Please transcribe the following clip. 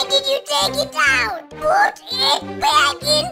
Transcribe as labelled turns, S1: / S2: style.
S1: Why did you take it out? Put it back in